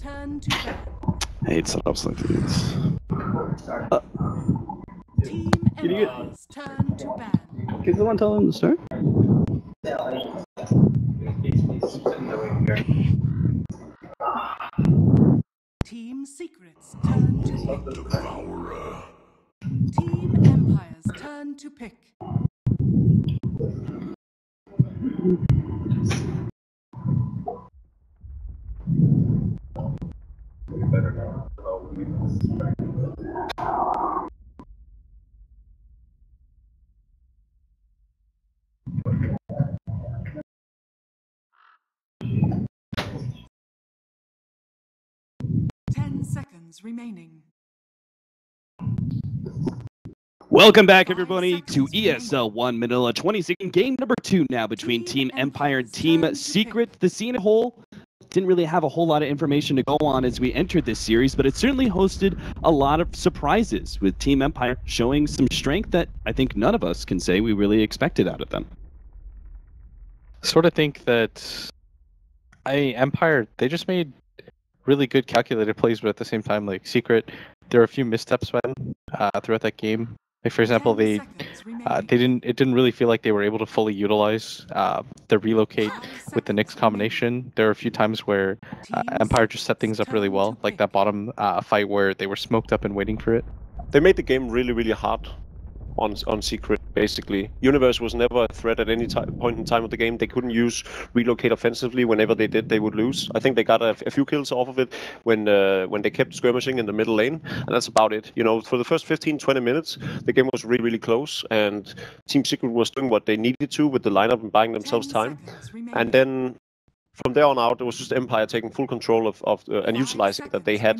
turn to ban. I hate setups like these. Uh, Team Can you get- turn to ban. Can someone tell him to start? Team Secrets turn to pick. Team Empires turn to pick. Ten seconds remaining. Welcome back, everybody, to ESL 1 Manila 22nd game number two now between Team Empire and Team Secret. The scene as a whole didn't really have a whole lot of information to go on as we entered this series, but it certainly hosted a lot of surprises with Team Empire showing some strength that I think none of us can say we really expected out of them. sort of think that I Empire they just made really good calculated plays, but at the same time, like Secret, there were a few missteps by them uh, throughout that game. Like for example, they uh, they didn't it didn't really feel like they were able to fully utilize uh, the relocate with the Nyx seconds combination. There are a few times where uh. Empire just set things up really well, like that bottom uh, fight where they were smoked up and waiting for it. They made the game really, really hard on on Secret. Basically, Universe was never a threat at any point in time of the game. They couldn't use relocate offensively. Whenever they did, they would lose. I think they got a, a few kills off of it when uh, when they kept skirmishing in the middle lane, and that's about it. You know, for the first 15, 20 minutes, the game was really, really close, and Team Secret was doing what they needed to with the lineup and buying themselves time. And then from there on out, it was just Empire taking full control of, of uh, and utilizing that they had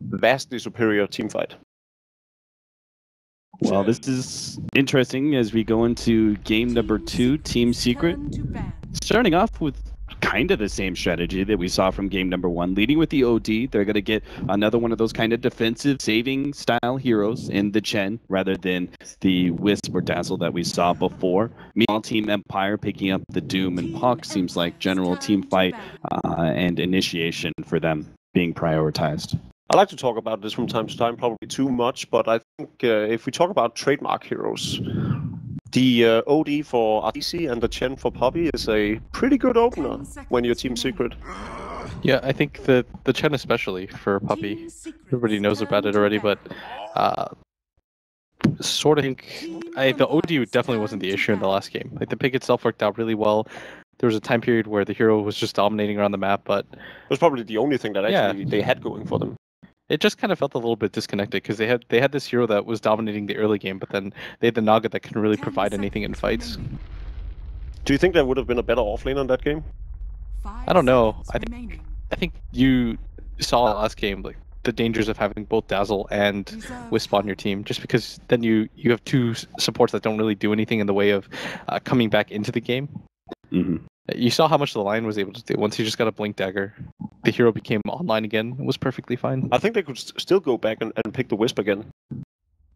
vastly superior team fight. Well, this is interesting as we go into game number two, Team Secret. Starting off with kind of the same strategy that we saw from game number one, leading with the OD. They're going to get another one of those kind of defensive saving style heroes in the Chen rather than the Wisp or Dazzle that we saw before. Meanwhile, Team Empire picking up the Doom and Puck seems like general team fight uh, and initiation for them being prioritized. I like to talk about this from time to time, probably too much, but I think uh, if we talk about trademark heroes, the uh, OD for RTZ and the Chen for Puppey is a pretty good opener when you're Team Secret. Yeah, I think the the Chen especially for Puppey. Everybody knows about it already, but uh, sort of think I, the OD definitely wasn't the issue in the last game. Like the pick itself worked out really well. There was a time period where the hero was just dominating around the map, but It was probably the only thing that Yeah. actually they had going for them. It just kind of felt a little bit disconnected because they had they had this hero that was dominating the early game, but then they had the Naga that couldn't really provide anything in fights. Do you think there would have been a better offlane on that game? I don't know. I think- I think you saw last game like the dangers of having both Dazzle and Reserve Wisp on your team, just because then you you have two supports that don't really do anything in the way of uh, coming back into the game. hmm You saw how much the line was able to do. Once he just got a blink dagger, the hero became online again. It was perfectly fine. I think they could st- still go back and, and pick the Wisp again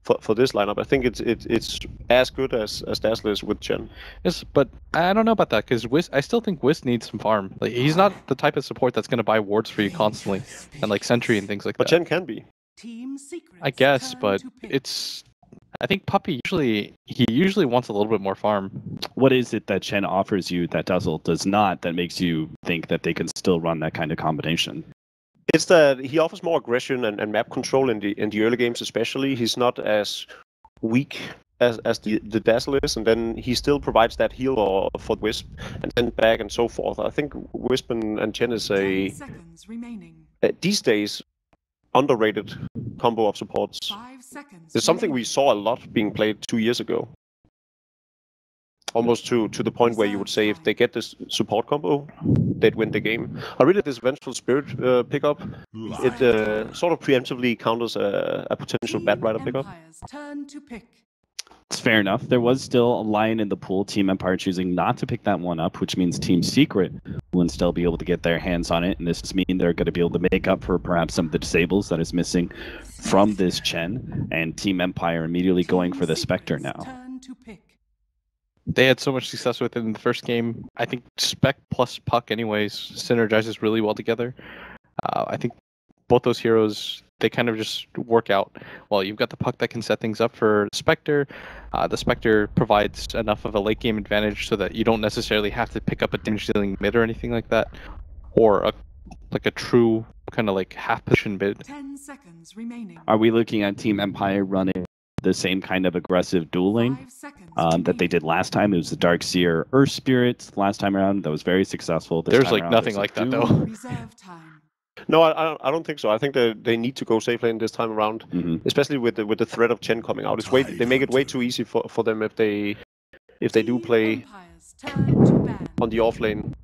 for, for this lineup. I think it's it, it's as good as, as Dazzle is with Chen. Yes, but I don't know about that because Wiz. I still think Wiz needs some farm. Like he's not the type of support that's going to buy wards for you constantly and like sentry and things like But that. But Chen can be. Team Secrets I guess, but it's. I think Puppey usually he usually wants a little bit more farm. What is it that Chen offers you that Dazzle does not that makes you think that they can still run that kind of combination? It's that he offers more aggression and, and map control in the in the early games, especially. He's not as weak as, as the, the Dazzle is, and then he still provides that heal or for Wisp and then back and so forth. I think Wisp and, and Chen is a 10 seconds remaining. uh, these days underrated combo of supports. It's something we saw a lot being played two years ago. Almost to, to the point where you would say if they get this support combo, they'd win the game. I really this Vengeful Spirit uh, pickup. It uh, sort of preemptively counters a, a potential Batrider pickup. Turn to pick. It's fair enough. There was still a lion in the pool. Team Empire choosing not to pick that one up, which means Team Secret will still be able to get their hands on it. And this means they're going to be able to make up for perhaps some of the disables that is missing from this Chen. And Team Empire immediately going for the Spectre now. Turn to pick. They had so much success with it in the first game. I think Spec plus Puck, anyways, synergizes really well together. Uh, I think both those heroes they kind of just work out. Well, you've got the puck that can set things up for Spectre. Uh, the Spectre provides enough of a late game advantage so that you don't necessarily have to pick up a damage dealing mid or anything like that, or a like a true kind of like half position mid. Ten seconds remaining. Are we looking at Team Empire running the same kind of aggressive dueling um, that they did last time? It was the Dark Seer Earth Spirits last time around. That was very successful. This There's like around, nothing like that duel. though. Reserve time. No, I, I don't- think so. I think they they need to go safe lane this time around, Mhm. especially with the with the threat of Chen coming out. It's way they make it way too easy for, for them if they if they do play Empire's turn to ban. on the off lane.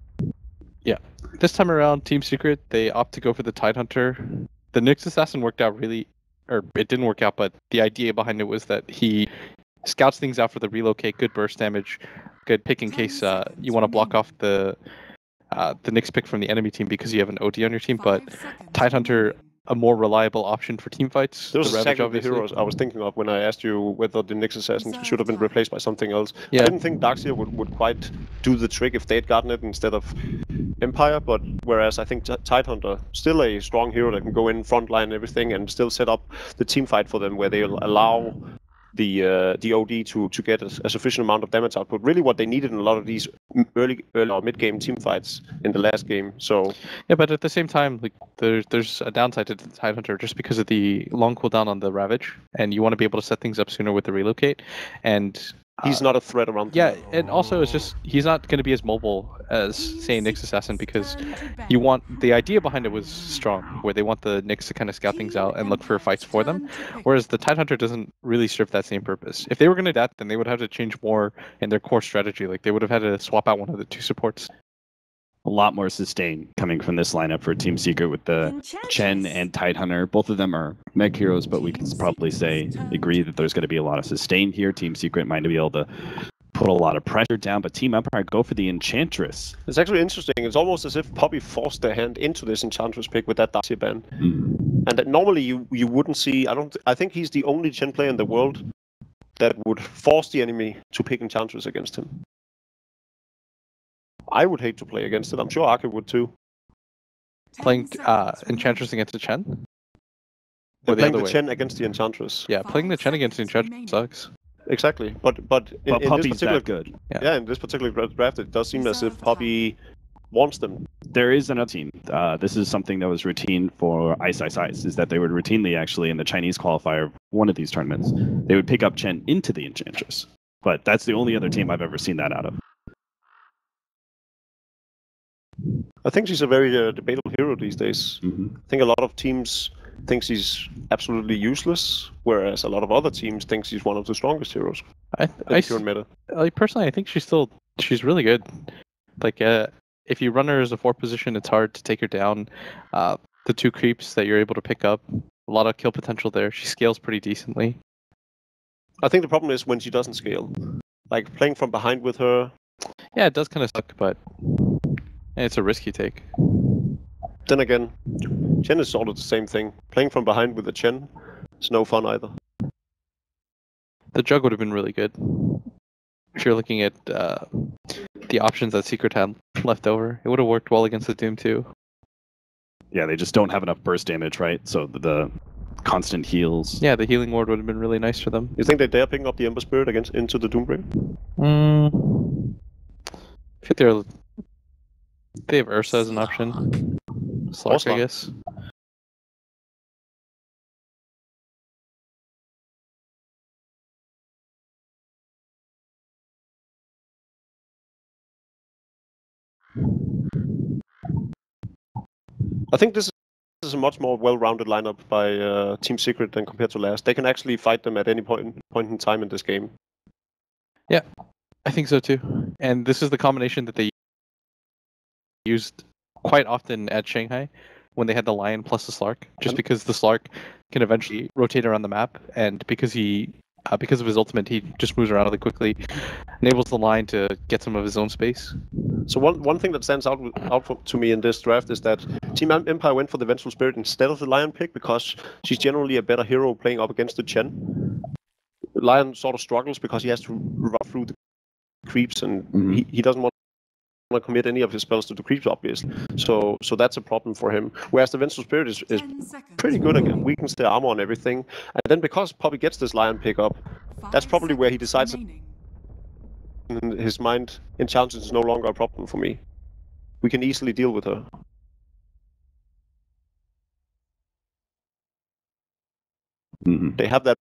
Yeah, this time around, Team Secret they opt to go for the Tidehunter. The Nyx Assassin worked out really, or it didn't work out, but the idea behind it was that he scouts things out for the relocate, good burst damage, good pick in case uh, you want to block off the uh, the Nyx pick from the enemy team because you have an OD on your team. But Five seconds Tidehunter a more reliable option for team fights. Those the are Ravage, exactly the heroes I was thinking of when I asked you whether the Nyx Assassin should have been replaced by something else. Yeah. I didn't think Darkseer would, would quite do the trick if they'd gotten it instead of Empire, but whereas I think T- Tidehunter still a strong hero that can go in front line and everything and still set up the team fight for them where they'll allow the uh, the OD to to get a, a sufficient amount of damage output. Really, what they needed in a lot of these early early or mid game team fights in the last game. So Yeah, but at the same time, like there's there's a downside to the Tidehunter just because of the long cooldown on the Ravage, and you want to be able to set things up sooner with the relocate, and he's uh, not a threat around. Yeah, and also it's just he's not going to be as mobile as say Nyx Assassin because turn to ban. you want the idea behind it was strong, where they want the Nyx to kind of scout things out and look for fights for them. turn to pick. Whereas the Tidehunter doesn't really serve that same purpose. If they were going to do that, then they would have to change more in their core strategy. Like they would have had to swap out one of the two supports. A lot more sustain coming from this lineup for Team Secret with the Chen Enchantress. and Tidehunter. Both of them are mech heroes, but we can probably say agree that there's going to be a lot of sustain here. Team Secret might be able to put a lot of pressure down, but Team Empire go for the Enchantress. It's actually interesting. It's almost as if Puppey forced their hand into this Enchantress pick with that Darkseer ban. Mm. And that normally you you wouldn't see. I don't. I think he's the only Chen player in the world that would force the enemy to pick Enchantress against him. I would hate to play against it. I'm sure Arke would too. Playing uh, Enchantress against a Chen? Or the playing the way? Chen against the Enchantress. Yeah, playing the Chen against the Enchantress sucks. Exactly. But but in, But in this particular good. Yeah. yeah in this particular draft it does seem as if Puppey wants them. There is another team. Uh, this is something that was routine for Ice Ice Ice, is that they would routinely actually in the Chinese qualifier of one of these tournaments, they would pick up Chen into the Enchantress. But that's the only other team I've ever seen that out of. I think she's a very uh, debatable hero these days. Mhm. I think a lot of teams think she's absolutely useless, whereas a lot of other teams think she's one of the strongest heroes I, in I, the meta. like personally, I think she's still she's really good. Like, uh, if you run her as a four position, it's hard to take her down. Uh, the two creeps that you're able to pick up, a lot of kill potential there. She scales pretty decently. I think the problem is when she doesn't scale. Like playing from behind with her, Yeah, it does kind of suck, but it's a risky take. then again, Chen is sort of the same thing. Playing from behind with the Chen is no fun either. The jug would have been really good. If you're looking at uh, the options that Secret had left over, it would have worked well against the Doom too. Yeah, they just don't have enough burst damage, right? So the, the constant heals. Yeah, the healing ward would have been really nice for them. You think they dare picking up the Ember Spirit against into the Doombreaker? Mm. I think they're they have Ursa as an option. Slark, I guess. I think this is a much more well-rounded lineup by uh, Team Secret than compared to last. They can actually fight them at any point point in time in this game. Yeah, I think so too. And this is the combination that they used quite often at Shanghai when they had the Lion plus the Slark, just because the Slark can eventually rotate around the map, and because he, uh, because of his ultimate, he just moves around really quickly, enables the Lion to get some of his own space. So one one thing that stands out out for, to me in this draft is that Team Empire went for the Vengeful Spirit instead of the Lion pick because she's generally a better hero playing up against the Chen. Lion sort of struggles because he has to run through the creeps and Mhm. he, he doesn't want to commit any of his spells to the creeps, obviously. So so that's a problem for him. Whereas the Vengeful Spirit is, is pretty good again, weakens the armor and everything. And then because Puppey gets this lion pickup, that's probably where he decides- remaining. his mind, Enchantress is no longer a problem for me. We can easily deal with her. Mhm. They have that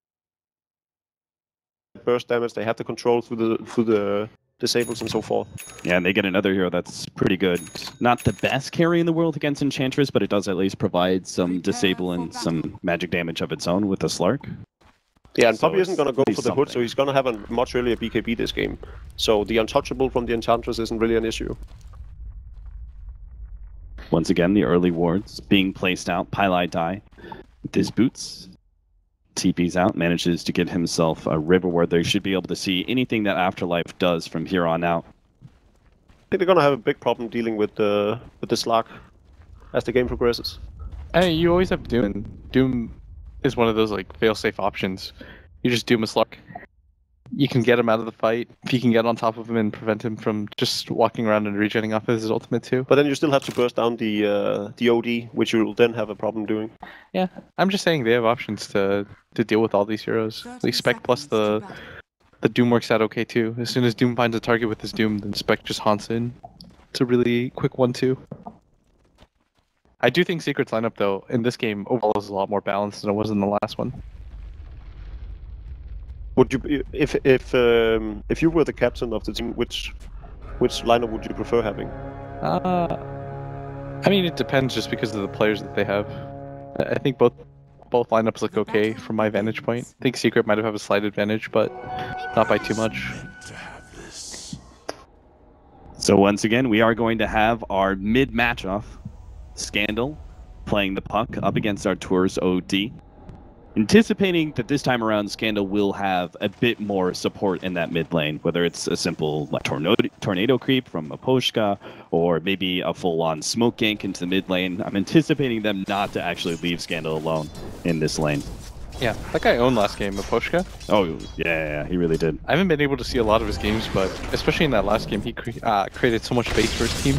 burst damage. They have the control through the through the disables and so forth. Yeah, and they get another hero that's pretty good. Not the best carry in the world against Enchantress, but it does at least provide some disable and some magic damage of its own with the Slark. Yeah, and So Puppey isn't gonna go for the hood, so he's gonna have a much earlier BKB this game. So the untouchable from the Enchantress isn't really an issue. Once again, the early wards being placed out. pieliedie. This boots. TP's out, manages to get himself a river where they should be able to see anything that Afterlife does from here on out. I think they're gonna have a big problem dealing with the with the Slark as the game progresses. Hey, you always have Doom. and Doom is one of those like fail-safe options. You just Doom a Slark. You can get him out of the fight if you can get on top of him and prevent him from just walking around and regenerating off of his ultimate too. But then you still have to burst down the uh, the OD, which you'll then have a problem doing. Yeah, I'm just saying they have options to to deal with all these heroes. 30 Like Spec plus the the Doom works out okay too. As soon as Doom finds a target with his Doom, then Spec just haunts in. It's a really quick one too. I do think Secret's lineup though in this game overall is a lot more balanced than it was in the last one. Would you, be- if if um, if you were the captain of the team, which which lineup would you prefer having? Uh, I mean, it depends just because of the players that they have. I I think both both lineups look okay from my vantage point. I think Secret might have a slight advantage, but not by too much. So once again, we are going to have our mid match off. Scandal playing the puck up against Artour's OD. Anticipating that this time around, Scandal will have a bit more support in that mid lane, whether it's a simple like, tornado, tornado creep from Maposhka or maybe a full on smoke gank into the mid lane. I'm anticipating them not to actually leave Scandal alone in this lane. Yeah, that guy owned last game, Maposhka. Oh, yeah, he really did. I haven't been able to see a lot of his games, but especially in that last game, he cre- uh, created so much space for his team.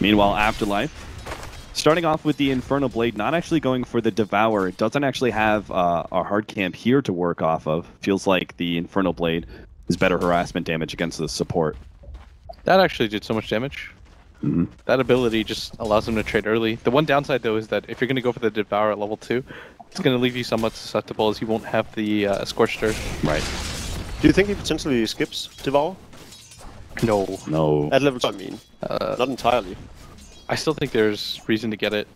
Meanwhile, Afterlife, starting off with the Infernal Blade, not actually going for the Devour. It doesn't actually have uh, a hard camp here to work off of. Feels like the Infernal Blade is better harassment damage against the support. That actually did so much damage. Mhm. That ability just allows him to trade early. The one downside though is that if you're going to go for the Devour at level 2, it's going to leave you somewhat susceptible as you won't have the uh, Scorched Earth. Right. Do you think he potentially skips Devour No. No. at level two? I mean, Uh, not entirely. I still think there's reason to get it.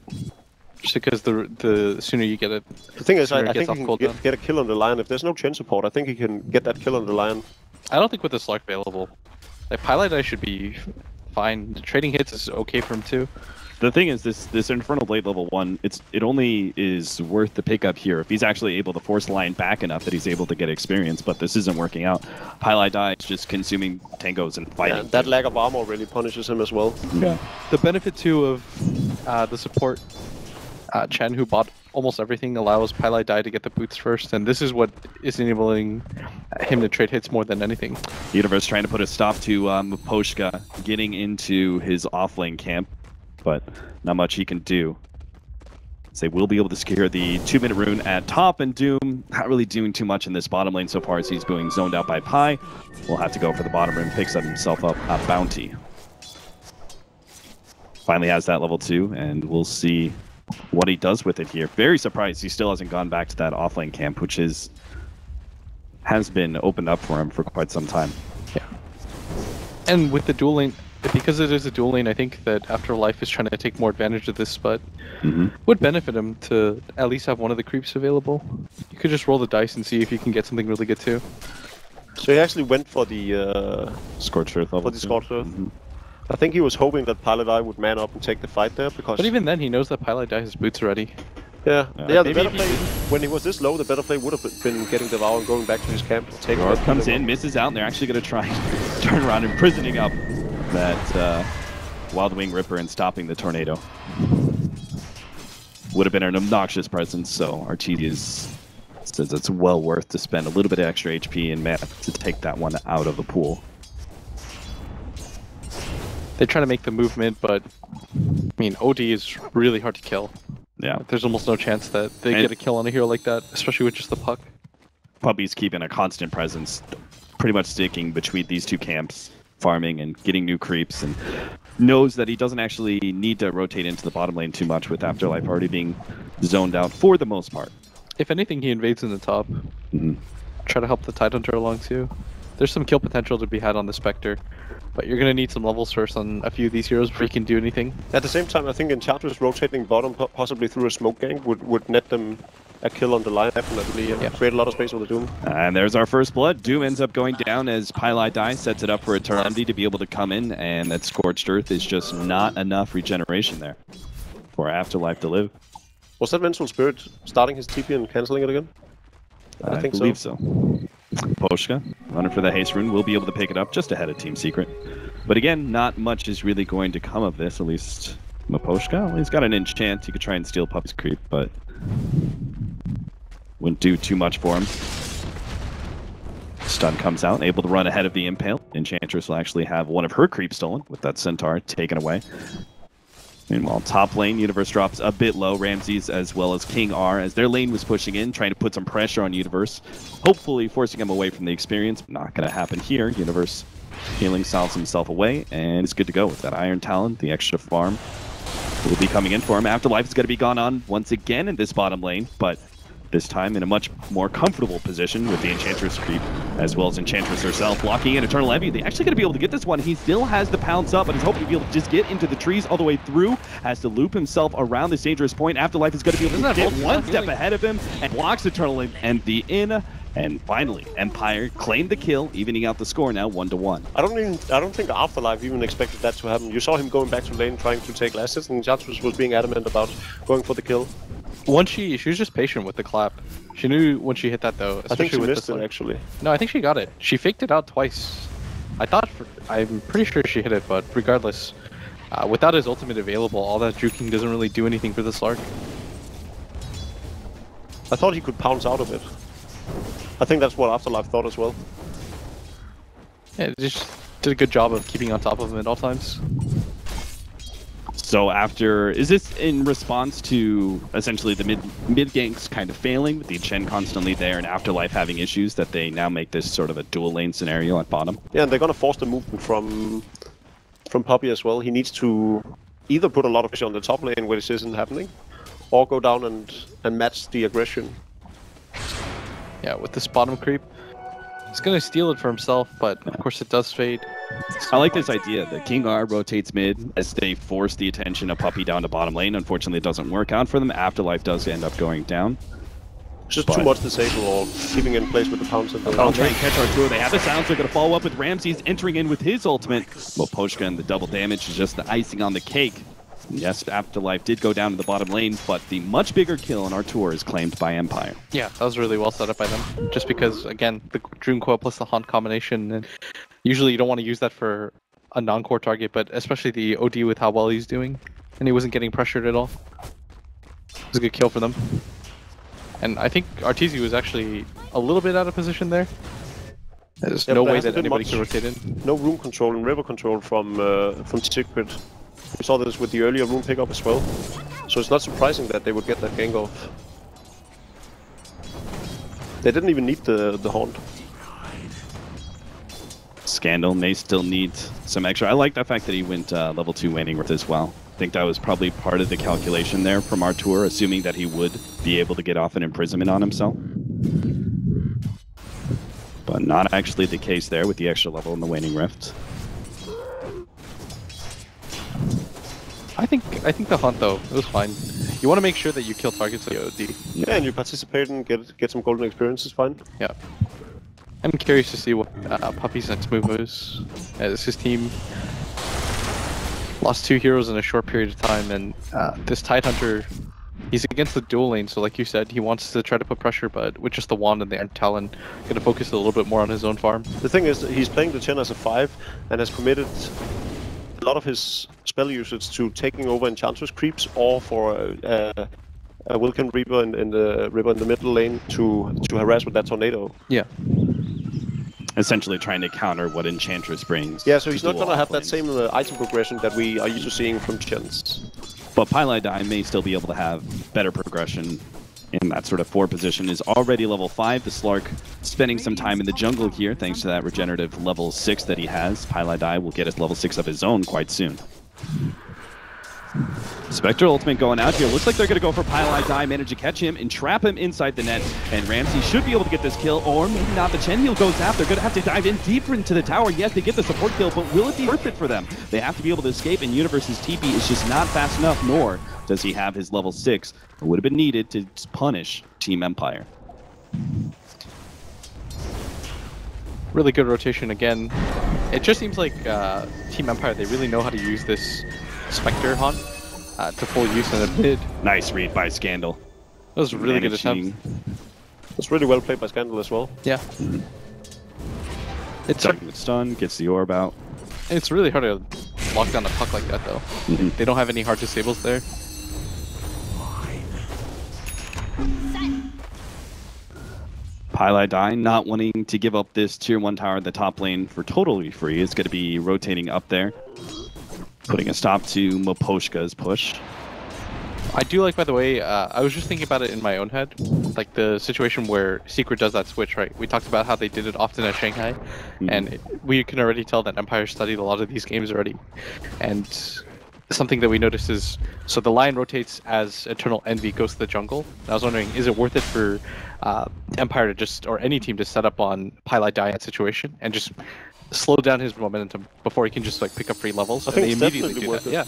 Just because the the sooner you get it, The thing is, I, I think he off can get, get a kill on the lion. If there's no chain support, I think he can get that kill on the lion. I don't think with the Slark available, like pieliedie should be fine. The trading hits is okay for him too. The thing is, this this Infernal Blade level one, it's it only is worth the pickup here if he's actually able to force the line back enough that he's able to get experience. But this isn't working out. pieliedie is just consuming tangos and fighting. Yeah, that lack of armor really punishes him as well. Yeah. The benefit too of uh, the support, uh, Chen, who bought almost everything, allows pieliedie to get the boots first, and this is what is enabling him to trade hits more than anything. Universe trying to put a stop to um, Maposhka getting into his offlane camp, but not much he can do. So will be able to secure the two-minute rune at top, and Doom not really doing too much in this bottom lane so far as he's being zoned out by Pi. Will have to go for the bottom rune, picks up himself up a bounty. Finally has that level two, and we'll see what he does with it here. Very surprised he still hasn't gone back to that offlane camp, which is has been opened up for him for quite some time. Yeah. And with the dual lane, because it is a dual lane, I think that Afterlife is trying to take more advantage of this, but hmm would benefit him to at least have one of the creeps available. You could just roll the dice and see if you can get something really good too. So he actually went for the. Uh, Scorched Earth level. the two. Scorched Earth. Mhm. I think he was hoping that pieliedie would man up and take the fight there because. But even then, he knows that pieliedie his boots already. yeah, Yeah, yeah. The maybe better if he play when he was this low, the better play would have been getting Devour and going back to his camp. and Taking comes in, misses out, and they're actually going to try and turn around, imprisoning up that uh, Wildwing Ripper and stopping the tornado. Would have been an obnoxious presence, so Artesius says it's well worth to spend a little bit of extra HP and mana to take that one out of the pool. They try to make the movement, but I mean, OD is really hard to kill. Yeah. There's almost no chance that they And- get a kill on a hero like that, especially with just the puck. Puppey's keeping a constant presence, pretty much sticking between these two camps, farming and getting new creeps, and knows that he doesn't actually need to rotate into the bottom lane too much with Afterlife already being zoned out for the most part. If anything, he invades in the top. Mhm. Try to help the Tidehunter along too. There's some kill potential to be had on the Spectre, but you're gonna need some levels first on a few of these heroes before you can do anything. At the same time, I think Enchantress rotating bottom, possibly through a smoke gang, would, would net them a kill on the line, definitely, and Yeah. create a lot of space for the Doom. And there's our first blood. Doom ends up going down as Pylai dies, sets it up for Eternity to be able to come in, and that Scorched Earth is just not enough regeneration there for Afterlife to live. Was that Mental Spirit starting his TP and cancelling it again? I think so. believe so. Maposhka, running for the haste rune, will be able to pick it up just ahead of Team Secret. But again, not much is really going to come of this, at least Maposhka. Well, he's got an enchant. He could try and steal Puppey's Creep, but wouldn't do too much for him. Stun comes out, able to run ahead of the Impale. Enchantress will actually have one of her creeps stolen with that Centaur taken away. Meanwhile, top lane, Universe drops a bit low. Ramzes as well as King R as their lane was pushing in, trying to put some pressure on Universe, hopefully forcing him away from the experience. Not going to happen here. Universe healing styles himself away, and it's good to go with that Iron Talon, the extra farm will be coming in for him. Afterlife is going to be gone on once again in this bottom lane, but this time in a much more comfortable position with the Enchantress creep, as well as Enchantress herself blocking in Eternal Envy. They're actually going to be able to get this one. He still has the pounce up, but he's hoping to be able to just get into the trees all the way through. Has to loop himself around this dangerous point. Afterlife is going to be able to get one healing. step ahead of him and blocks Eternal Envy in. And finally, Empire claimed the kill, evening out the score now one to one. I don't even. I don't think Afterlife even expected that to happen. You saw him going back to lane, trying to take last hits, and Enchantress was being adamant about going for the kill. Once she she was just patient with the clap. She knew when she hit that though, I think especially she with missed it actually. No, I think she got it. She faked it out twice. I thought, for, I'm pretty sure she hit it, but regardless, uh, without his ultimate available, all that juking doesn't really do anything for the Slark. I thought he could pounce out of it. I think that's what Afterlife thought as well. Yeah, just did a good job of keeping on top of him at all times. So after, is this in response to essentially the mid mid ganks kind of failing with the Chen constantly there and Afterlife having issues that they now make this sort of a dual lane scenario at bottom? Yeah, and they're gonna force the movement from from Poppy as well. He needs to either put a lot of pressure on the top lane which isn't happening, or go down and and match the aggression. Yeah, with this bottom creep, he's gonna steal it for himself, but of course it does fade. I like this idea that King R rotates mid as they force the attention of Puppey down to bottom lane. Unfortunately, it doesn't work out for them. Afterlife does end up going down. It's just But- too much disable or keeping in place with the pounce of the I'll try and catch Artour. They have the sounds. They're going to follow up with Ramzes entering in with his ultimate. Maposhka and the double damage is just the icing on the cake. Yes, Afterlife did go down to the bottom lane, but the much bigger kill on Artour is claimed by Empire. Yeah, that was really well set up by them. Just because, again, the Dream Coil plus the Haunt combination, and usually you don't want to use that for a non-core target, but especially the OD with how well he's doing, and he wasn't getting pressured at all. It was a good kill for them. And I think Arteezy was actually a little bit out of position there. There's Yeah, no way that anybody much- could rotate in. no room control and river control from uh, from Secret. We saw this with the earlier room pickup as well. So it's not surprising that they would get that gank off. They didn't even need the the haunt. Scandal may still need some extra. I like the fact that he went uh, level 2 waning with as well. I think that was probably part of the calculation there from Artour, assuming that he would be able to get off an imprisonment on himself. But not actually the case there with the extra level in the waning rift. I think I think the hunt though, it was fine. You want to make sure that you kill targets the OD. Yeah, and you participate and get get some golden experience is fine. Yeah. I'm curious to see what uh, Puppey's next move is. As his team lost two heroes in a short period of time, and uh, this Tidehunter, he's against the dual lane, so like you said, he wants to try to put pressure, but with just the wand and the Talon, gonna focus a little bit more on his own farm. The thing is, he's playing the Chen as a 5 and has committed a lot of his spell usage to taking over Enchantress creeps or for a, a, a Wildwing Ripper in, in the Reaper in the middle lane to, to harass with that Tornado. Yeah. essentially trying to counter what Enchantress brings. Yeah, so he's not gonna have that same uh, item progression that we are used to seeing from Chens. But pieliedie may still be able to have better progression in that sort of four position. Is already level five. The Slark spending some time in the jungle here, thanks to that regenerative level six that he has. pieliedie will get his level six of his own quite soon. Spectre ultimate going out here. Looks like they're going to go for pieliedie, manage to catch him and trap him inside the net. And Ramzes should be able to get this kill, or maybe not. The Chen Heal goes out. They're going to have to dive in deeper into the tower. Yes, they get the support kill, but will it be worth it for them? They have to be able to escape, and Universe's TP is just not fast enough, nor does he have his level 6. It would have been needed to punish Team Empire. Really good rotation again. It just seems like uh, Team Empire, they really know how to use this Spectre Haunt uh, to full use in the mid. Nice read by Scandal. That was a really good Managing- attempt. It's really well played by Scandal as well. Yeah. It's Starting with stun, gets the orb out. it's really hard to lock down a puck like that though. Mhm. They don't have any hard disables there. Pylai Dai not wanting to give up this tier 1 tower in the top lane for totally free. It's going to be rotating up there. Putting a stop to Maposhka's push. I do like, by the way, uh, I was just thinking about it in my own head, like the situation where Secret does that switch, right? We talked about how they did it often at Shanghai, and it, we can already tell that Empire studied a lot of these games already. And something that we noticed is, so the line rotates as Eternal Envy goes to the jungle. And I was wondering, is it worth it for uh, Empire to just, or any team to set up on pieliedie situation and just slow down his momentum before he can just like pick up free levels? I and think they immediately do that. it. Yeah.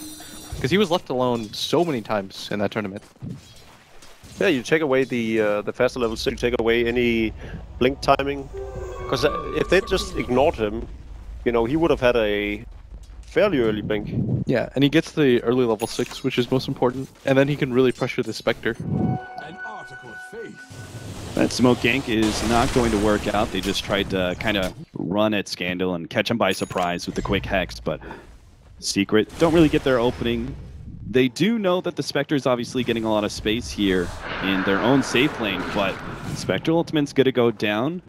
Because he was left alone so many times in that tournament. Yeah, you take away the uh, the faster level six, you take away any blink timing. Because if they just ignored him, you know, he would have had a fairly early blink. Yeah, and he gets the early level 6, which is most important. And then he can really pressure the Spectre. An article of faith. That smoke gank is not going to work out. They just tried to kind of run at Scandal and catch him by surprise with the quick hex, but Secret don't really get their opening. They do know that the Spectre is obviously getting a lot of space here in their own safe lane, but Spectre Ultimate's going to go down.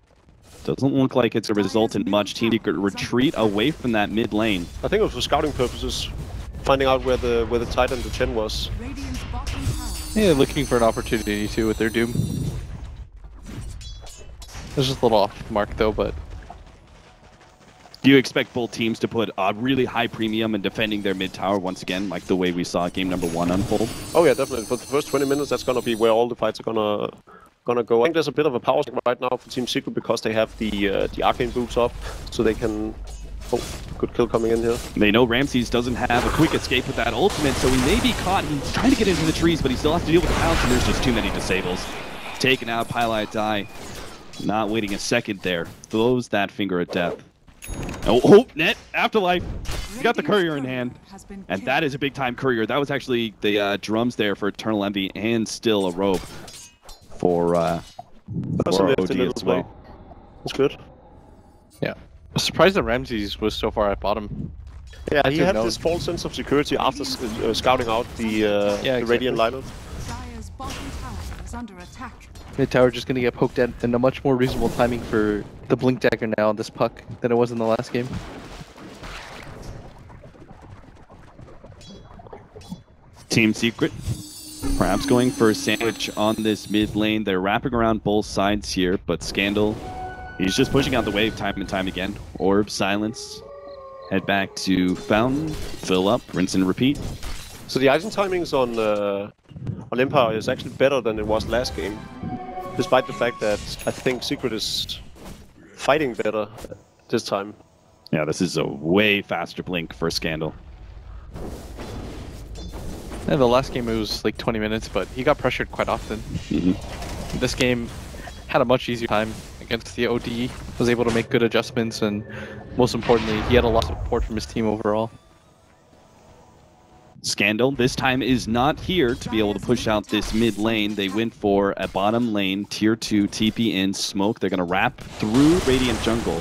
Doesn't look like it's a result in much. Team Secret retreat away from that mid lane. I think it was for scouting purposes, finding out where the where the Titan the Chen was. Radiant's bottom tower Yeah, looking for an opportunity too with their Doom. It's just a little off the mark though, but Do you expect both teams to put a really high premium in defending their mid tower once again, like the way we saw game number one unfold? Oh yeah, definitely. For the first 20 minutes, that's gonna be where all the fights are gonna gonna go. I think there's a bit of a power struggle right now for Team Secret because they have the uh, the arcane boots up, so they can. Oh, good kill coming in here. They know Ramzes doesn't have a quick escape with that ultimate, so he may be caught. He's trying to get into the trees, but he still has to deal with the pounce, and there's just too many disables. Taken out, pieliedie. Not waiting a second there. Throws that finger at death. Oh, oh net, afterlife. He got the courier in hand. And that is a big time courier. That was actually the uh, drums there for Eternal Envy and still a rope for, uh, That's for OD as well. play. That's good. yeah. I'm surprised that Ramzes was so far at bottom. Yeah, he had note. this false sense of security after uh, scouting out the, uh, Yeah, the Radiant lineup. Dire's bottom tower is. Mid tower just gonna get poked at in a much more reasonable timing for the blink dagger now on this puck than it was in the last game. Team Secret. Perhaps going for a sandwich on this mid lane. They're wrapping around both sides here, but Scandal, he's just pushing out the wave time and time again. Orb, silence. Head back to Fountain, fill up, rinse and repeat. So the item timings on uh, on Empire is actually better than it was last game, despite the fact that I think Secret is fighting better this time. Yeah, this is a way faster blink for Scandal. Yeah, the last game it was like 20 minutes, but he got pressured quite often. Mhm. This game had a much easier time against the OD, was able to make good adjustments, and most importantly, he had a lot of support from his team overall. Scandal this time is not here to be able to push out this mid lane. They went for a bottom lane, tier 2 TP in smoke. They're going to wrap through Radiant Jungle.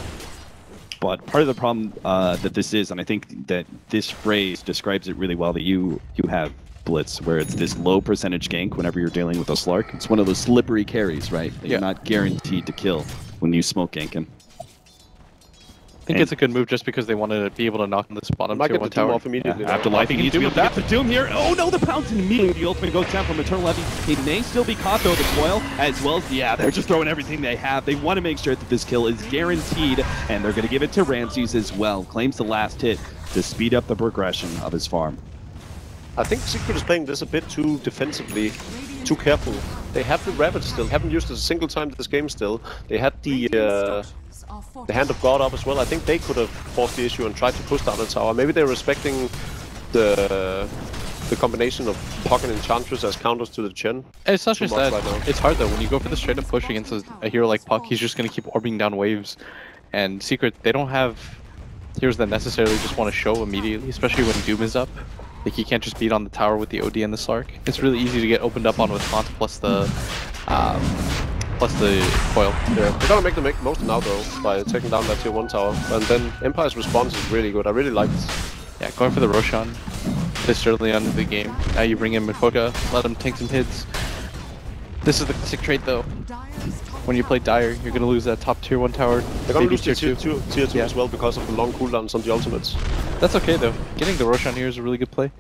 But part of the problem uh, that this is, and I think that this phrase describes it really well that you you have, Blitz, where it's this low percentage gank whenever you're dealing with a Slark. It's one of those slippery carries, right? That Yeah. You're not guaranteed to kill when you smoke gank him. think And- it's a good move just because they wanted to be able to knock on this bottom Might tier get one the Doom tower. off immediately. Yeah, though. Afterlife, he He needs to be able do to get the Doom here. Oh no, the Pounce immediately. The ultimate goes down from Eternal Envy. He may still be caught though, the coil, as well as, yeah, they're just throwing everything they have. They want to make sure that this kill is guaranteed, and they're going to give it to Ramzes as well. Claims the last hit to speed up the progression of his farm. I think Secret is playing this a bit too defensively, too careful. They have the rabbit still, haven't used it a single time this game still. They had the uh, the hand of God up as well. I think they could have forced the issue and tried to push down the tower. Maybe they're respecting the the combination of Puck and Enchantress as counters to the Chen. It's not just that. right it's hard though. When you go for the straight up push against a, a hero like Puck, he's just going to keep orbiting down waves. And Secret, they don't have heroes that necessarily just want to show immediately, especially when Doom is up. Like you can't just beat on the tower with the OD and the Slark. It's really easy to get opened up on with Haunt plus the um, plus the coil. Yeah, they're gonna make the make most now though by taking down that tier one tower, and then Empire's response is really good. I really like it. Yeah, going for the Roshan this early on in the game. Now you bring in Makoka, let him take some hits. This is the sick trait though. When you play Dire, you're gonna lose that top tier one tower. They're gonna lose the tier two. two, tier two Yeah. as well because of the long cooldowns on the ultimates. That's okay though. Getting the Roshan here is a really good play.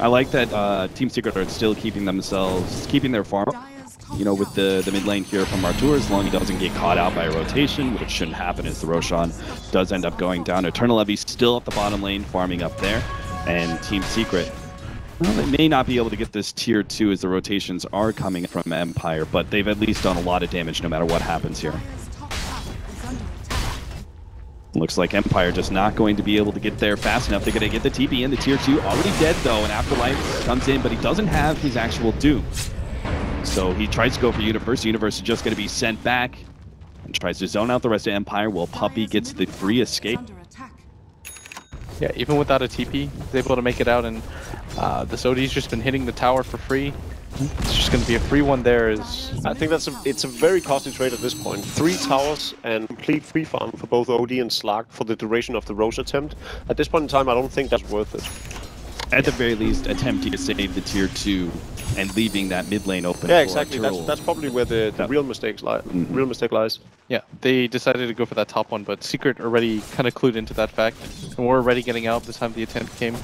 I like that uh, Team Secret are still keeping themselves, keeping their farm. You know, with the, the mid lane here from Artour, as long as he doesn't get caught out by a rotation, which shouldn't happen as the Roshan does end up going down. Eternal Envy still at the bottom lane, farming up there. And Team Secret, well, they may not be able to get this tier 2 as the rotations are coming from Empire, but they've at least done a lot of damage no matter what happens here. Looks like Empire just not going to be able to get there fast enough. They're going to get the TP in. The tier 2 already dead though, and Afterlife comes in, but he doesn't have his actual Doom. So he tries to go for Universe. Universe is just going to be sent back and tries to zone out the rest of Empire while Puppey gets the free escape. Yeah, even without a TP, he's able to make it out, and uh, this OD's just been hitting the tower for free. It's just going to be a free one there. Is I think that's a, it's a very costly trade at this point. Three towers and complete free farm for both OD and Slark for the duration of the Rosh attempt. At this point in time, I don't think that's worth it. At the very least, attempting to save the tier 2 and leaving that mid lane open. Yeah, exactly. That's that's probably where the, the Yep. real mistakes lie. Mhm. Real mistake lies. yeah, they decided to go for that top one, but Secret already kind of clued into that fact, and we're already getting out by the time the attempt came.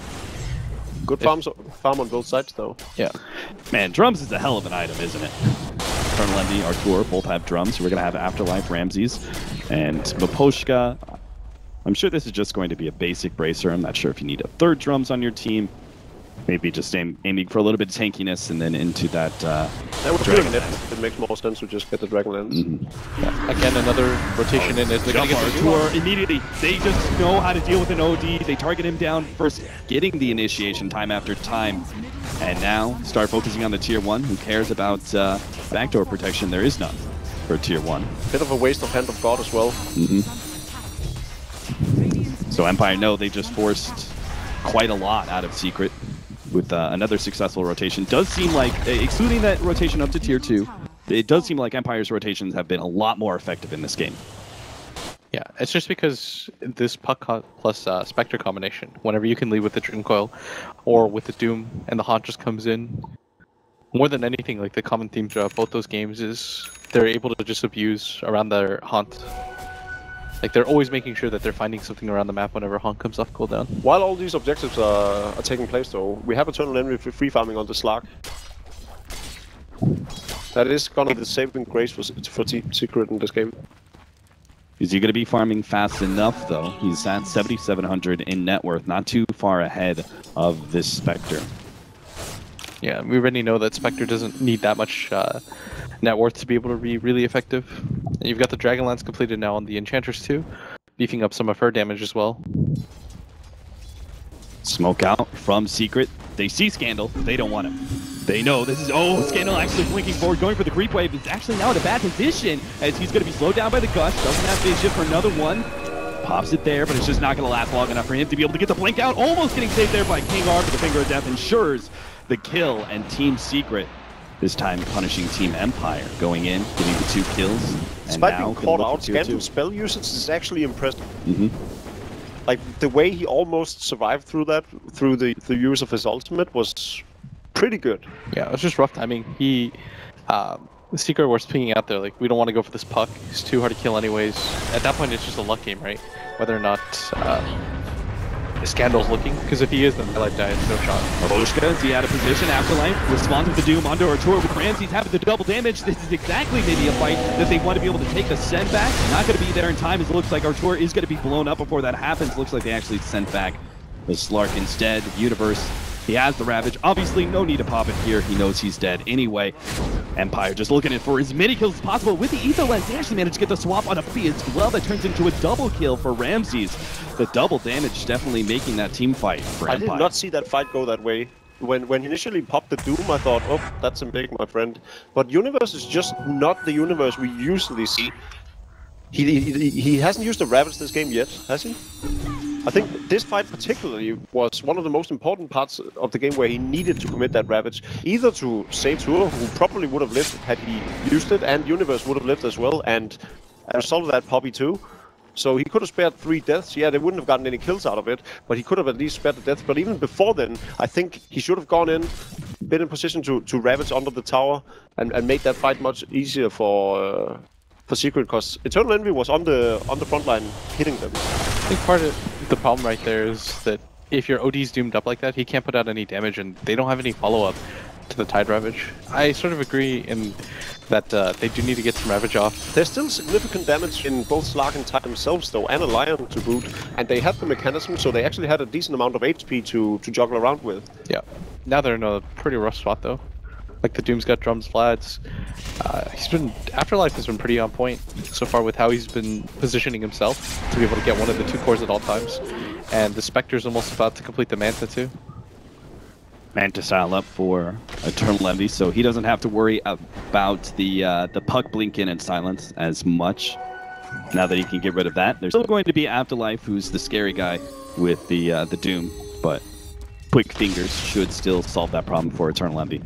Good If- farms farm on both sides though. Yeah, Man, drums is a hell of an item, isn't it? Eternal Envy, Artour, both have drums. We're going to have Afterlife, Ramzes, and Maposhka. I'm sure this is just going to be a basic bracer. I'm not sure if you need a third drums on your team. Maybe just aim, aiming for a little bit of tankiness and then into that. Uh, And with Dragon Dragon Net, it makes more sense to just get the Dragonlance. mhm. again another rotation in. Is they're going to get the new one. Artour immediately. They just know how to deal with an OD. They target him down first, getting the initiation time after time. And now start focusing on the tier one. Who cares about uh, backdoor protection? There is none for tier one. Bit of a waste of Hand of God as well. So Empire know they just forced quite a lot out of Secret with uh, another successful rotation. Does seem like, uh, excluding that rotation up to tier 2, it does seem like Empire's rotations have been a lot more effective in this game. Yeah, it's just because this puck plus uh, Spectre combination, whenever you can lead with the Dream Coil or with the Doom and the Haunt just comes in, more than anything, like the common theme throughout both those games is they're able to just abuse around their Haunt. Like they're always making sure that they're finding something around the map whenever Haunt comes off cooldown. While all these objectives are, are taking place though, we have a Eternal Envy f- free farming on the Slark. That is kind of the saving grace for, for T- Secret in this game. Is he going to be farming fast enough, though? He's at 7,700 in net worth, not too far ahead of this Spectre. Yeah, we already know that Spectre doesn't need that much uh, net worth to be able to be really effective. And you've got the Dragonlance completed now on the Enchantress too, beefing up some of her damage as well. Smoke out from Secret. They see Scandal. They don't want him. They know this is. Oh, Scandal actually blinking forward, going for the creep wave. It's actually now in a bad position as he's going to be slowed down by the gush. Doesn't have vision for another one. Pops it there, but it's just not going to last long enough for him to be able to get the blink out. Almost getting saved there by King R, but the finger of death ensures the kill. And Team Secret, this time punishing Team Empire, going in, getting the two kills. And Despite now being gonna caught out, tier two. Spell usage is actually impressive. Mhm. Like the way he almost survived through that, through the, the use of his ultimate, was pretty good. Yeah, it was just rough timing. He, um, the secret we're pinging out there, like we don't want to go for this puck. It's too hard to kill anyways. At that point, it's just a luck game, right? Whether or not uh, Scandal's looking, because if he is, then Light dies, no shot. Boschka, is he out of position? Afterlife responds with the Doom onto Artour with Ramzes having the double damage. This is exactly maybe a fight that they want to be able to take the send back. Not going to be there in time as it looks like Artour is going to be blown up before that happens. Looks like they actually sent back the Slark instead. Universe, he has the Ravage. Obviously, no need to pop it here. He knows he's dead anyway. Empire just looking for as many kills as possible. With the Ether Lens, they actually managed to get the swap on a fee as well. That turns into a double kill for Ramzes. The double damage definitely making that team fight for I did not see that fight go that way. When when he initially popped the Doom, I thought, oh, that's a big, my friend. But Universe is just not the Universe we usually see. He, he, he hasn't used the Ravage this game yet, has he? I think this fight particularly was one of the most important parts of the game where he needed to commit that Ravage. Either to save Tour, who probably would have lived had he used it, and Universe would have lived as well, and as a result of that, Puppey too. So he could have spared three deaths. Yeah, they wouldn't have gotten any kills out of it, but he could have at least spared the deaths. But even before then, I think he should have gone in, been in position to, to ravage under the tower, and, and made that fight much easier for uh, for Secret, because Eternal Envy was on the on the front line hitting them. I think part of the problem right there is that if your OD's doomed up like that, he can't put out any damage, and they don't have any follow-up to the Tide Ravage. I sort of agree in that uh, they do need to get some Ravage off. There's still significant damage in both Slark and Tide themselves, though, and a Lion to boot, and they had the mechanism, so they actually had a decent amount of HP to to juggle around with. Yeah. Now they're in a pretty rough spot though. Like the Doom's got drums, Vlads. Uh, he's been Afterlife has been pretty on point so far with how he's been positioning himself to be able to get one of the two cores at all times. And the Spectre's almost about to complete the Manta too. Mantisile up for Eternal Envy, so he doesn't have to worry about the uh, the puck blinking and silence as much. Now that he can get rid of that, there's still going to be Afterlife, who's the scary guy with the uh, the Doom, but quick fingers should still solve that problem for Eternal Envy.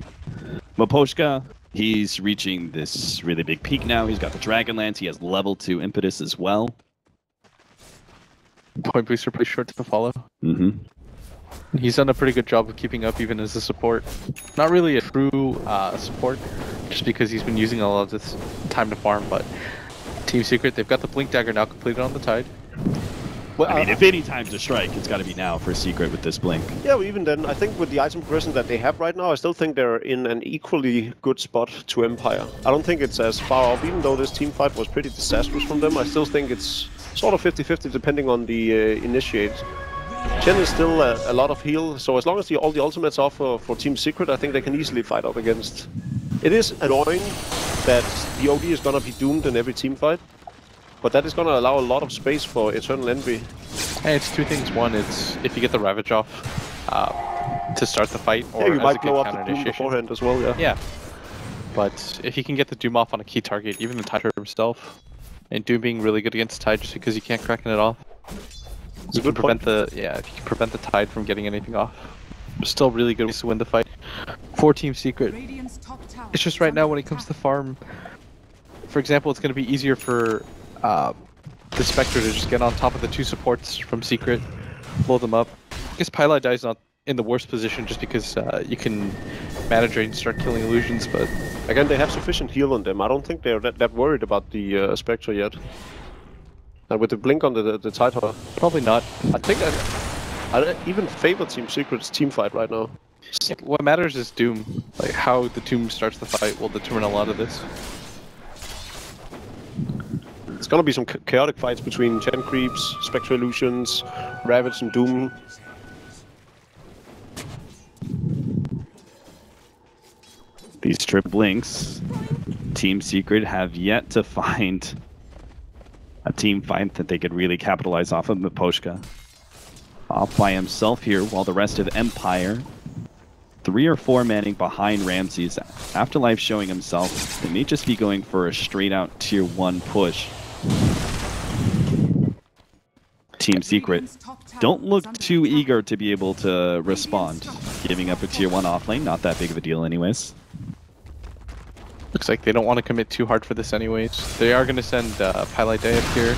Maposhka, he's reaching this really big peak now. He's got the Dragon Lance. He has level two impetus as well. Point booster pretty short to follow. Mm-hmm. He's done a pretty good job of keeping up even as a support. Not really a true uh, support, just because he's been using a lot of this time to farm, but Team Secret, they've got the Blink Dagger now completed on the Tide. Well, I mean, if any time's to strike, it's got to be now for Secret with this blink. Yeah, well, even then, I think with the item progression that they have right now, I still think they're in an equally good spot to Empire. I don't think it's as far off, even though this team fight was pretty disastrous from them. I still think it's sort of 50-50 depending on the uh, initiate. Chen is still uh, a lot of heal, so as long as the, all the ultimates are for, for Team Secret, I think they can easily fight up against. It is annoying that the OD is gonna be doomed in every team fight, but that is gonna allow a lot of space for Eternal Envy. Hey, it's two things. One, it's if you get the Ravage off uh, to start the fight, or yeah, you as might good blow up the Doom beforehand as well, yeah. Yeah. But if you can get the Doom off on a key target, even the Tide himself, and Doom being really good against Tide just because you can't cracking it off. It's a You can good point. the yeah, if you can prevent the Tide from getting anything off. Still really good ways to win the fight. Four team secret. Radiant's top tower It's just right now when it comes to farm. For example, it's going to be easier for uh, the Spectre to just get on top of the two supports from Secret, blow them up. I guess pieliedie's not in the worst position just because uh, you can manage and start killing illusions, but Again, they have sufficient heal on them. I don't think they're that, that worried about the uh, Spectre yet. And with the blink on the, the, the Titan, probably not. I think I, I even favor Team Secret's team fight right now. What matters is Doom. Like how the Doom starts the fight will determine a lot of this. It's gonna be some chaotic fights between Chen Creeps, Spectral Illusions, Ravage and Doom. These trip blinks, Team Secret have yet to find a team fight that they could really capitalize off of Miposhka. Off by himself here, while the rest of Empire, three or four manning behind Ramzes. Afterlife showing himself, they may just be going for a straight out tier one push. Team Secret don't look too eager to be able to respond. Giving up a tier 1 offlane, not that big of a deal anyways. Looks like they don't want to commit too hard for this anyways. They are going to send uh, pieliedie up here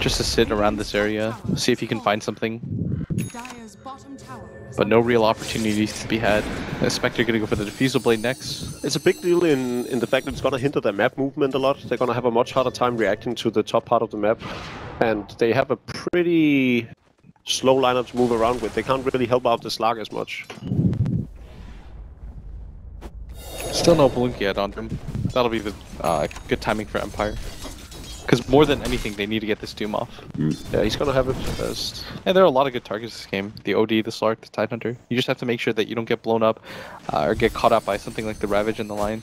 just to sit around this area, see if he can find something. Dyer's bottom tower is but no real opportunities to be had. The Spectre gonna go for the Diffusal Blade next. It's a big deal in, in the fact that it's going to hinder their map movement a lot. They're going to have a much harder time reacting to the top part of the map. And they have a pretty slow lineup to move around with. They can't really help out the Slark as much. Still no Blink yet on him. That'll be the uh, good timing for Empire. Because more than anything, they need to get this Doom off. Yeah, he's going to have it as... Yeah, there are a lot of good targets this game. The OD, the Slark, the Tidehunter. You just have to make sure that you don't get blown up uh, or get caught up by something like the Ravage in the line.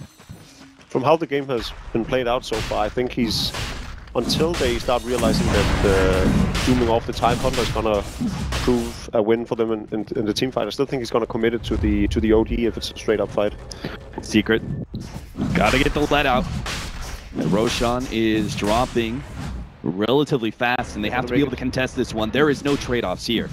From how the game has been played out so far, I think he's... Until they start realizing that uh, zooming off the Tidehunter is gonna prove a win for them in, in, in the team fight, I still think he's gonna commit it to the to the OD if it's a straight up fight. Secret. Gotta get the let out. And Roshan is dropping relatively fast, and they have to be able to contest this one. There is no trade-offs here.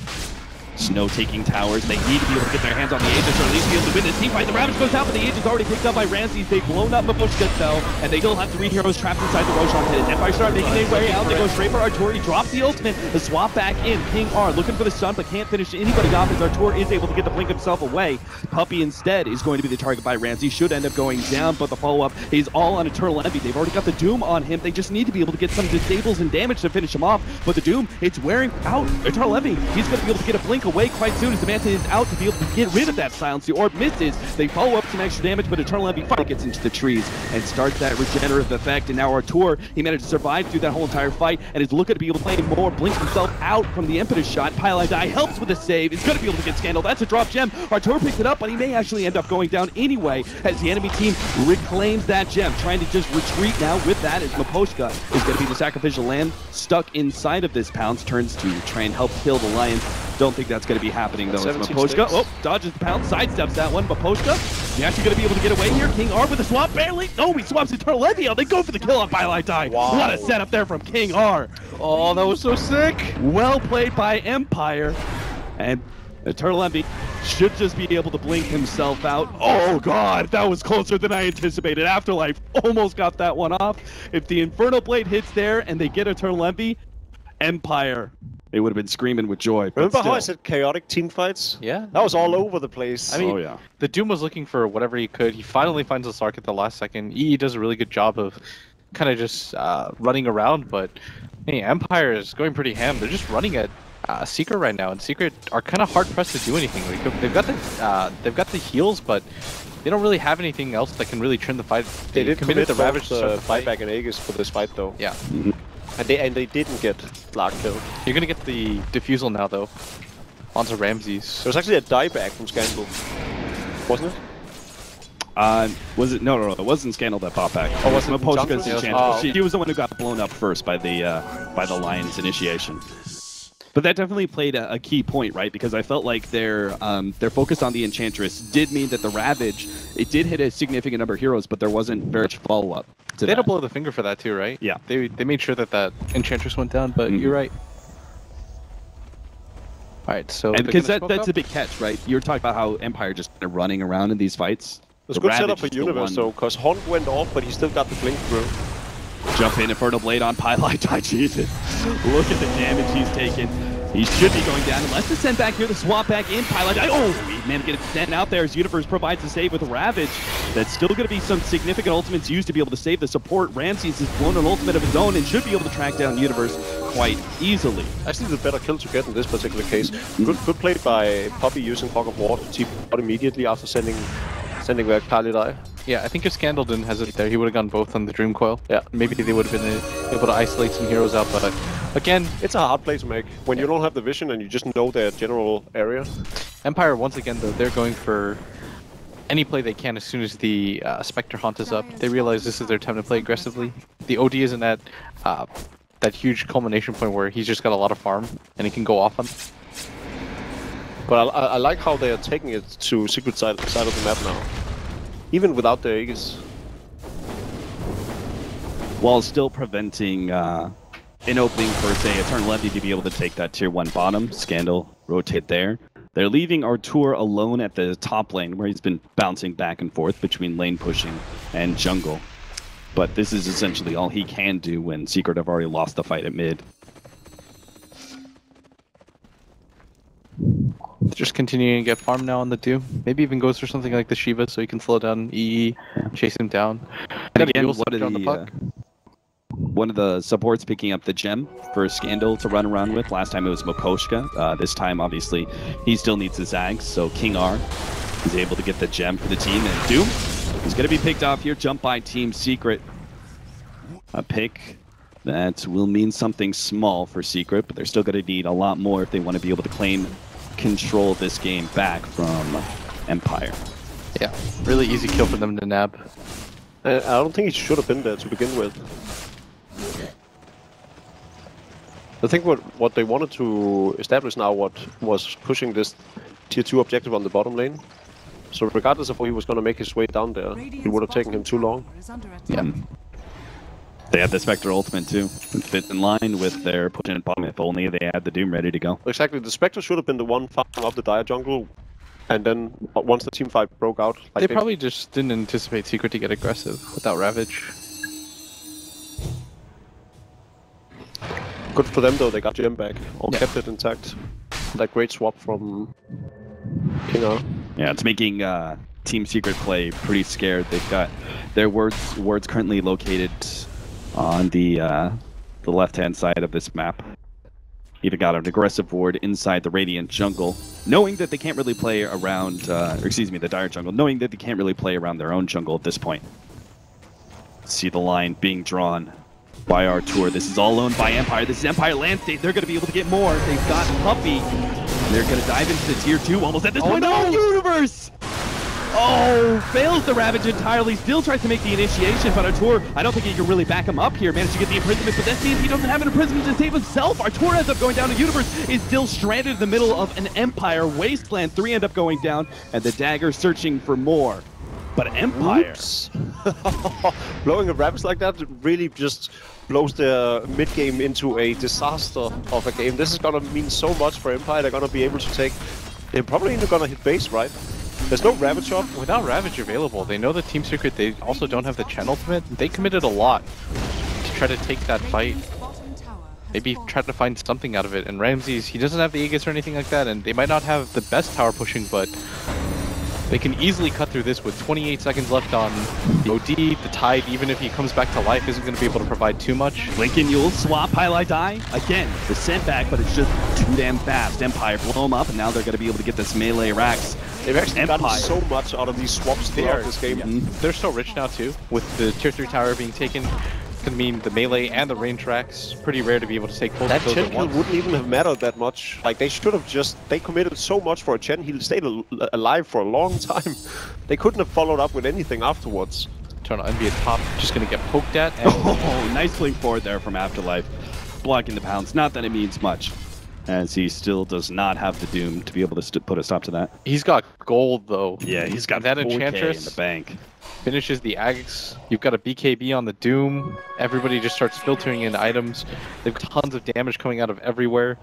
Snow taking towers. They need to be able to get their hands on the Aegis or at least be able to win this team fight. The Ravage goes out, but the Aegis already picked up by Ramzes. They've blown up Babushka though, and they still have three heroes trapped inside the Roshan pit. Empire start making their way out. They go straight for Artour. He drops the ultimate. The swap back in. King R looking for the stun, but can't finish anybody off as Artour is able to get the blink himself away. Puppey instead is going to be the target by Ramsey. Should end up going down, but the follow-up is all on Eternal Envy. They've already got the Doom on him. They just need to be able to get some disables and damage to finish him off. But the Doom, it's wearing out Eternal Envy. He's going to be able to get a blink away quite soon as the Manta is out to be able to get rid of that silence. The orb misses. They follow up some extra damage, but Eternal Envy finally gets into the trees and starts that regenerative effect. And now Artour, he managed to survive through that whole entire fight and is looking to be able to play more, Blinks himself out from the impetus shot. pieliedie helps with the save. He's going to be able to get Scandal. That's a drop gem. Artour picks it up, but he may actually end up going down anyway as the enemy team reclaims that gem, trying to just retreat now with that as Maposhka is going to be the sacrificial lamb stuck inside of this pounce, turns to try and help kill the lion. Don't think that's going to be happening though. As 17 Maposhka, oh, dodges the pounce, sidesteps that one. Maposhka, he actually going to be able to get away here. King R with a swap, barely. No, he swaps Eternal Envy. Oh, they go for the kill on pieliedie. Wow. What a setup there from King R. Oh, that was so sick! Well played by Empire. And Eternal Envy should just be able to blink himself out. Oh god, that was closer than I anticipated. Afterlife almost got that one off. If the Infernal Blade hits there and they get Eternal Envy, Empire, they would have been screaming with joy. but Remember how I said chaotic team fights? Yeah. That was all over the place. I mean, Oh, yeah. the Doom was looking for whatever he could. He finally finds the Slark at the last second. EE does a really good job of kind of just uh, running around, but hey, Empire is going pretty ham. They're just running at uh, Secret right now, and Secret are kind of hard pressed to do anything. Like, they've got the uh, they've got the heals, but they don't really have anything else that can really turn the fight. they did committed commit the Ravage to the the fight. buyback and Aegis for this fight though. Yeah, And they and they didn't get Lark killed. you're gonna get the diffusal now though, onto Ramzes. There was actually a dieback from Scandal. Wasn't it? Uh, was it? No, no, no. It wasn't Scandal that popped back. Oh, was it Maposhka's Jungle? enchantment. Oh, She, she was the one who got blown up first by the uh, by the Lion's initiation. But that definitely played a, a key point, right? Because I felt like their um, their focus on the Enchantress did mean that the Ravage it did hit a significant number of heroes, but there wasn't very much follow up. To They had to blow the finger for that too, right? Yeah. They they made sure that that Enchantress went down, but Mhm. you're right. All right, so and because that, that's up? a big catch, right? You were talking about how Empire just kind of running around in these fights. It's The a good setup for is Universe though, because Haunt went off, but he still got the blink through. Jump in, Infernal Blade on pieliedie. Jesus. Look at the damage he's taken. He should be going down. Let's just send back here the swap back in. pieliedie. Oh, he managed to get it sent out there as Universe provides a save with Ravage. That's still going to be some significant ultimates used to be able to save the support. Ramzes has blown an ultimate of his own and should be able to track down Universe quite easily. Actually, the better kill to get in this particular case. Good, good play by Puppey using Fog of War to TP out immediately after sending sending back pieliedie. Yeah, I think if Scandal didn't hesitate there, he would have gone both on the Dream Coil. Yeah. Maybe they would have been uh, able to isolate some heroes out, but uh, again, It's a hard play to make when you don't have the vision and you just know their general area. Empire once again though they're going for any play they can as soon as the uh, Spectre Haunt is up. They realize this is their time to play aggressively. The OD isn't at uh, that huge culmination point where he's just got a lot of farm and he can go off on. But I, I, I like how they are taking it to secret side side of the map now, even without the Aegis. While still preventing uh, an opening for, say, Eternal Envy to be able to take that tier 1 bottom. Scandal rotate there. They're leaving Artour alone at the top lane where he's been bouncing back and forth between lane pushing and jungle. But this is essentially all he can do when Secret have already lost the fight at mid. Just continuing to get farm now on the Doom. Maybe even goes for something like the Shiva so he can slow down EE, chase him down. And Got a again, dual one of one of the supports picking up the gem for Scandal to run around with. Last time it was Mokoshka. Uh, this time, obviously, he still needs his Zags. So King R is able to get the gem for the team. And Doom is going to be picked off here. Jump by Team Secret. A pick that will mean something small for Secret, but they're still going to need a lot more if they want to be able to claim control of this game back from Empire. Yeah, really easy kill for them to nab. Uh, I don't think he should have been there to begin with. I think what what they wanted to establish now what was pushing this tier two objective on the bottom lane. So regardless of how he was going to make his way down there, it would have taken him too long. Yeah. They had the Spectre ultimate too. It fit in line with their push in bottom if only they had the Doom ready to go. Exactly, the Spectre should have been the one farming up the Dire jungle, and then uh, once the team fight broke out, like They probably just didn't anticipate Secret to get aggressive without Ravage. Good for them though. They got gem back or Yeah. kept it intact. That great swap from King R. Yeah, it's making uh, Team Secret play pretty scared. They've got their words words currently located on the uh, the left hand side of this map. Even got an aggressive ward inside the Radiant jungle, knowing that they can't really play around, uh, or excuse me, the Dire jungle, knowing that they can't really play around their own jungle at this point. See the line being drawn by Artour. This is all owned by Empire. This is Empire land state. They're going to be able to get more. They've got Puppey. They're going to dive into the tier two almost at this Oh, point. no! Oh, Universe! Oh, fails the Ravage entirely. Still tries to make the initiation, but Artour, I don't think he can really back him up here. Managed to get the imprisonment, but that means he doesn't have an imprisonment to save himself. Artour ends up going down to Universe, is still stranded in the middle of an Empire wasteland. Three end up going down, and the Dagger searching for more. But Empire. Blowing a Ravage like that really just blows the mid game into a disaster of a game. This is gonna mean so much for Empire. They're gonna be able to take. They're probably even gonna hit base, right? There's no Ravage. Without Ravage available, they know the Team Secret, they also don't have the Chen ultimate. They committed a lot to try to take that fight. Maybe try to find something out of it. And Ramzes, he doesn't have the Aegis or anything like that, and they might not have the best tower pushing, but they can easily cut through this with 28 seconds left on the OD. The Tide, even if he comes back to life, isn't going to be able to provide too much. Lincoln Yule swap, pieliedie. Again, the sent back, but it's just too damn fast. Empire blow him up, and now they're going to be able to get this melee racks. They've actually Empire. gotten so much out of these swaps They throughout are- this game. yeah. They're so rich now too, with the tier 3 tower being taken. It's gonna mean the melee and the range tracks. Pretty rare to be able to take both That of those Chen kill wouldn't even have mattered that much. Like they should have just they committed so much for a Chen. He stayed al- alive for a long time. They couldn't have followed up with anything afterwards. Eternal Envy at top, just gonna get poked at. And Oh, nice link forward there from Afterlife. Blocking the pounds. Not that it means much, as he still does not have the Doom to be able to st- put a stop to that. he's got gold though. Yeah, he's got that 4K Enchantress in the bank. Finishes the Ags. You've got a BKB on the Doom. Everybody just starts filtering in items. They've got tons of damage coming out of everywhere.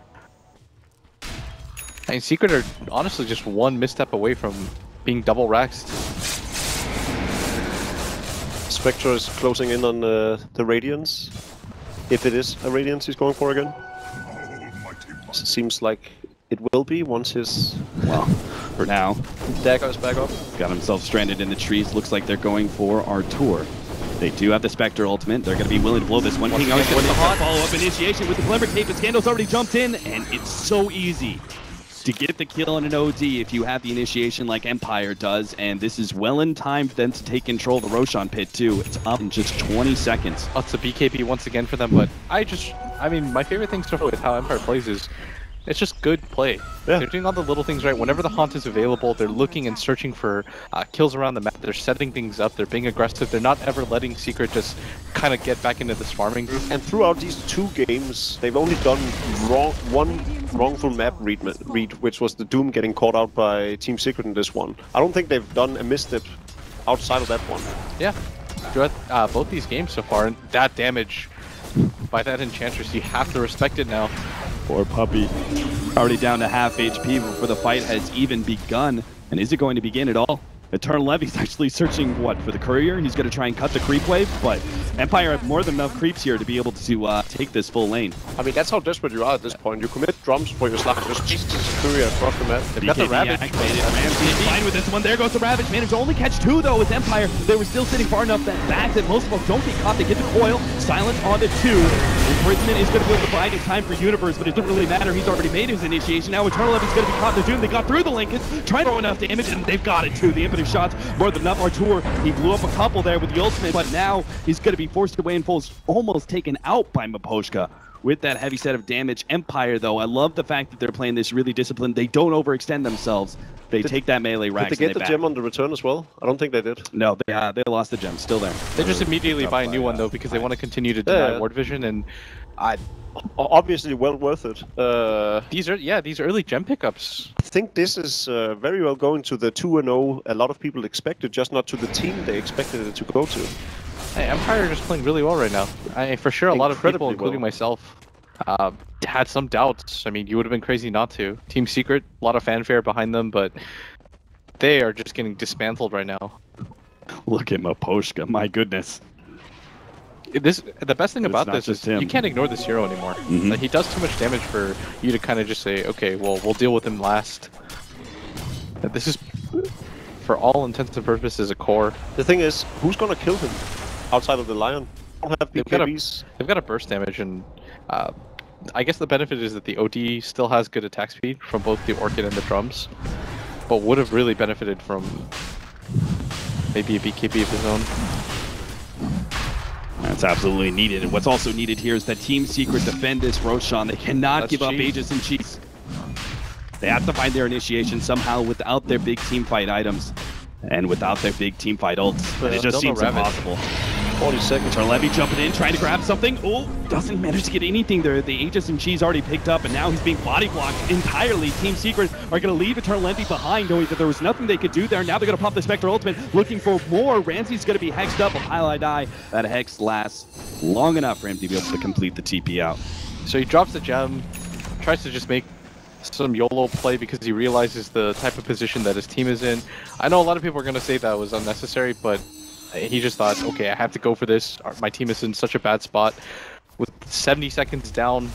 And Secret are honestly just one misstep away from being double raxed. Spectre is closing in on uh, the Radiance. If it is a Radiance he's going for again. Seems like it will be once his Well, for now, dagger is back up. got himself stranded in the trees. Looks like they're going for Artour. They do have the Spectre ultimate. They're going to be willing to blow this one. King R with the follow-up initiation with the Glimmer Cape. But Scandal's already jumped in, and it's so easy to get the kill on an OD if you have the initiation like Empire does. And this is well in time for them to take control of the Roshan pit, too. It's up in just 20 seconds. Oh, it's a BKB once again for them, but I just, I mean, my favorite thing so far with how Empire plays is it's just good play. Yeah. They're doing all the little things right. Whenever the haunt is available, they're looking and searching for uh, kills around the map. They're setting things up. They're being aggressive. They're not ever letting Secret just kind of get back into this farming group. And throughout these two games, they've only done wrong one wrongful map read, read, which was the Doom getting caught out by Team Secret in this one. I don't think they've done a misstep outside of that one. Yeah, throughout uh, both these games so far, and that damage by that Enchantress, you have to respect it now. Poor Puppey. Already down to half HP before the fight has even begun. And is it going to begin at all? Eternal Envy's actually searching, what, for the courier? He's going to try and cut the creep wave, but Empire have more than enough creeps here to be able to uh, take this full lane. I mean, that's how desperate you are at this point. You commit drums for your slap, just chase this courier across the map. They've got the BKB Ravage. activated. Ramsey fine with this one. There goes the Ravage. Managed to only catch two, though, with Empire. They were still sitting far enough that back that most of them don't get caught. They get the coil. Silence on the two. Imprisonment is going to be able to buy in time for Universe, but it doesn't really matter. He's already made his initiation. Now Eternal Envy's going to be caught in the Doom. They got through the Lincolns, trying to throw enough damage, and they've got it, too. The impetus shots more than enough. Artour, he blew up a couple there with the ultimate, but now he's going to be forced away and falls almost taken out by Maposhka with that heavy set of damage. Empire, though, I love the fact that they're playing this really disciplined. They don't overextend themselves. They Did- take that melee Did they get the gem on the return as well? I don't think they did. No, they, uh, they lost the gem. Still there. They just immediately buy a new one though because they want to continue to deny Yeah. ward vision and I O- Obviously, well worth it. Uh, these are yeah these early gem pickups. I think this is uh, very well going to the 2 0 a lot of people expected, just not to the team they expected it to go to. Hey, Empire are just playing really well right now. I for sure a lot of people, including well. myself, uh, had some doubts. I mean, you would have been crazy not to. Team Secret, a lot of fanfare behind them, but they are just getting dismantled right now. Look at Maposhka. My goodness. This the best thing It's about this is him. you can't ignore this hero anymore. Mhm. Like, he does too much damage for you to kind of just say, okay, well we'll deal with him last. This is, for all intents and purposes, a core. The thing is, who's gonna kill him outside of the Lion? Don't have They've got a- They've got a burst damage, and uh, I guess the benefit is that the OD still has good attack speed from both the Orchid and the drums, but would have really benefited from maybe a BKB of his own. That's absolutely needed. And what's also needed here is that Team Secret defend this Roshan. They cannot give up. Aegis and Cheese. They have to find their initiation somehow without their big team fight items and without their big team fight ults. And it just seems impossible. 40 seconds. Envy jumping in, trying to grab something. Oh, doesn't manage to get anything there. The Aegis and Cheese already picked up, and now he's being body blocked entirely. Team Secret are going to leave Eternal Envy behind, knowing that there was nothing they could do there. Now they're going to pop the Spectre Ultimate, looking for more. Ramsey's going to be hexed up. While I die, that hex lasts long enough for him to be able to complete the TP out. So he drops the gem, tries to just make some YOLO play because he realizes the type of position that his team is in. I know a lot of people are going to say that was unnecessary, but he just thought, okay, I have to go for this. My team is in such a bad spot. With 70 seconds down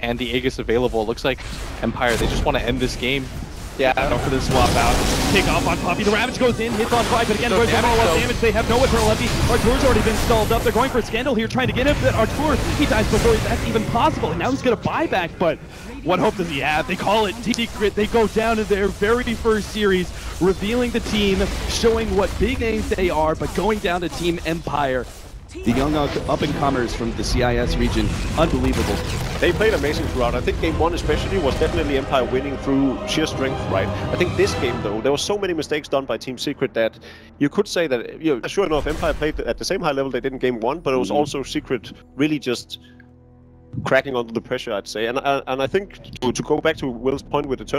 and the Aegis available, it looks like Empire, they just want to end this game. Yeah, Go for the swap out. Kick off on Puppey. The Ravage goes in, hits on five, but again, No where's the damage, follow-up damage? They have no Eternal Envy. Artour's already been stalled up. They're going for a Scandal here, trying to get him, but Artour, he dies before that's even possible. And now he's going to buy back, but what hope does he have? They call it Secret. They go down in their very first series, revealing the team, showing what big names they are, but going down to Team Empire. The young up-and-comers from the CIS region, unbelievable. They played amazing throughout. I think game one especially was definitely Empire winning through sheer strength, right? I think this game though, there were so many mistakes done by Team Secret that you could say that you know, sure enough, Empire played at the same high level they did in game one, but it was Mhm. also Secret really just cracking under the pressure, I'd say. And uh, and I think to, to go back to Will's point with Eternal